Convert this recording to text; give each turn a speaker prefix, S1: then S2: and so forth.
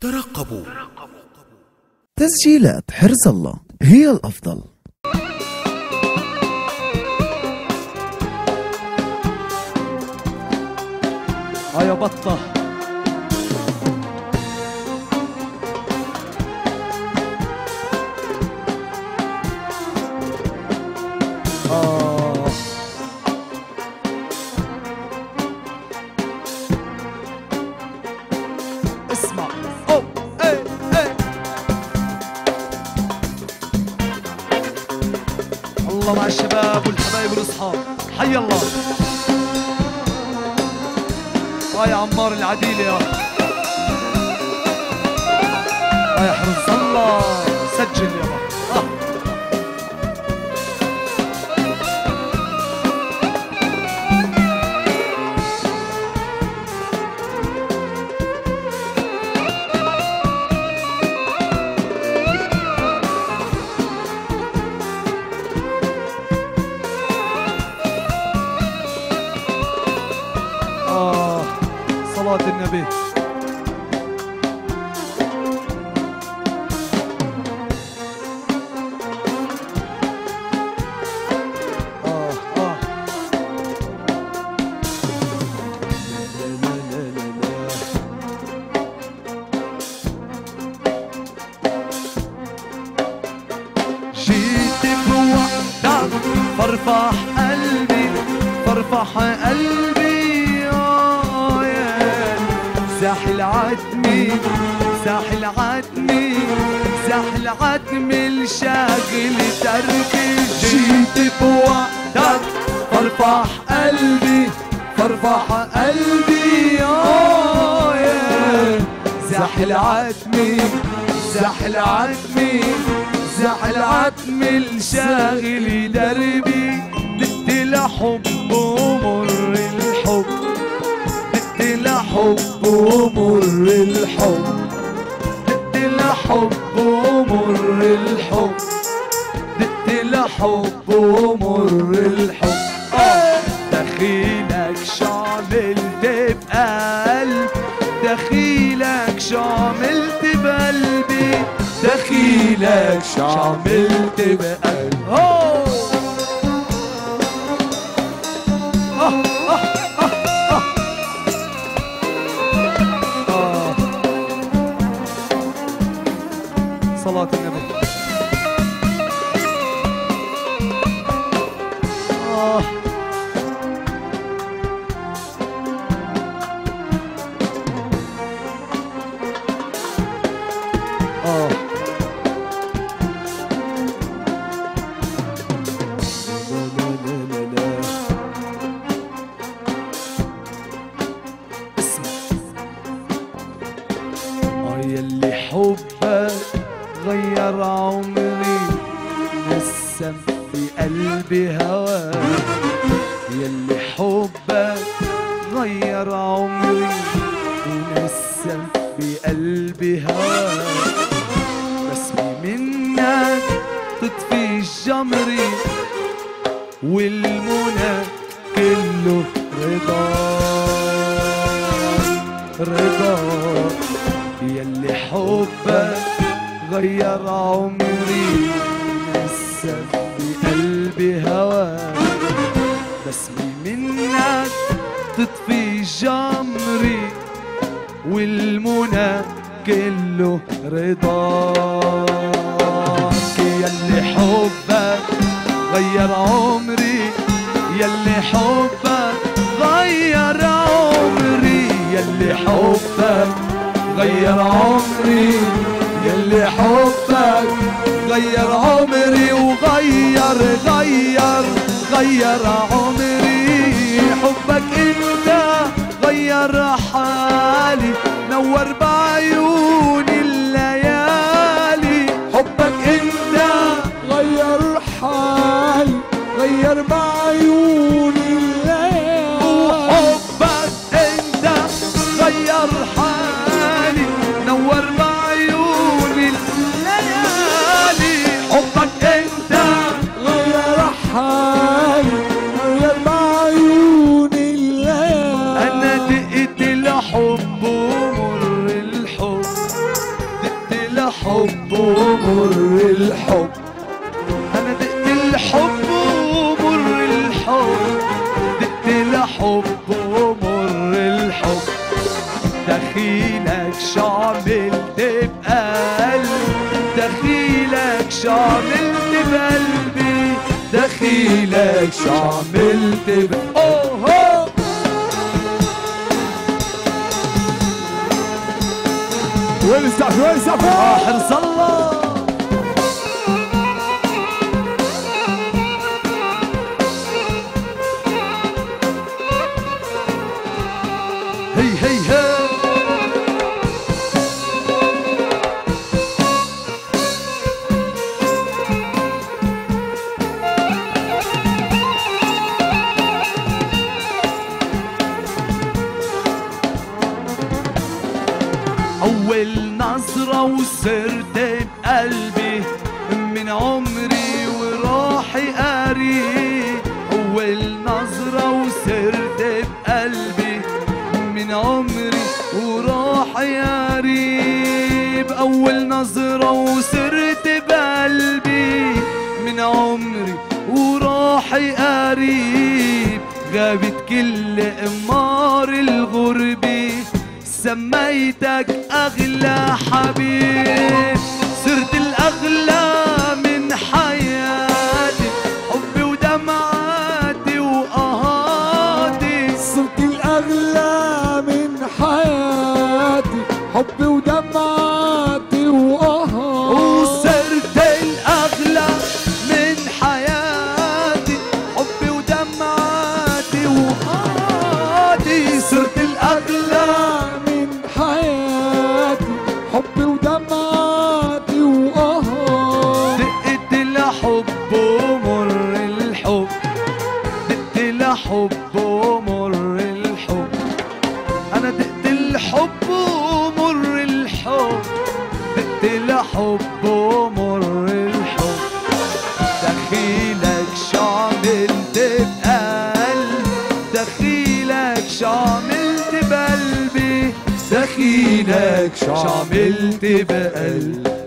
S1: ترقبوا.
S2: تسجيلات حرز الله هي الأفضل.
S3: آه يا بطة. الله مع الشباب والحبايب والأصحاب. حي الله. يا عمار العديل يا يا حرز الله سجل يا آه. صلاة النبي. فرفح قلبي فرفح قلبي. عتمي ساحل عتمي ساحل عتمي الشاغل دربي جيت بوعدك فرفح قلبي فرفح قلبي آه يا ساحل عتمي ساحل عتمي زعل عتم الشاغل دربي. دت لحب ومر ومر الحب دت لحب ومر الحب دت لحب ومر الحب آه. دخيلك شعملت بقلب دخيلك شعملت بقلبي دخيلك شعملت بقلبي أوه. آه قلبي هواك يلي حبك غير عمري ونسم في قلبي هواك بسمي منك تطفي جمري والمنى كله رضا. رضا يلي حبك غير عمري بسمي منك تطفي جمري والمنى كله رضاك يلي حبك غير عمري يلي حبك غير عمري. يلي حبك غير عمري يلي حبك غير عمري وغير غير غير عمري. حبك انت غير حالي. نور بعيوني الليالي. حبك انت غير حالي. غير بعيوني ومر الحب. أنا دقت الحب ومر الحب. دقت الحب ومر الحب. دخيلك شو عملت بقلبي دخيلك شو عملت بقلبي دخيلك شو عملت بقلبي أوه.
S1: وين السقف؟ وين السقف؟
S3: حرص الله نظرة وصرت بقلبي من عمري وروحي قريب أول نظرة وصرت بقلبي من عمري وروحي قريب أول نظرة وصرت بقلبي من عمري وروحي قريب غابت كل قمار الغربة سميتك أغلى حبيب صرت الأغلى من حياتي حبي ودمعاتي وقهاتي
S1: صرت الأغلى من حياتي حبي ودمعتي
S3: الحب ومر الحب دقت الحب ومر الحب. دخيلك شو عملت بقلبي دخيلك شو عملت بقلبي دخيلك شو عملت بقلبي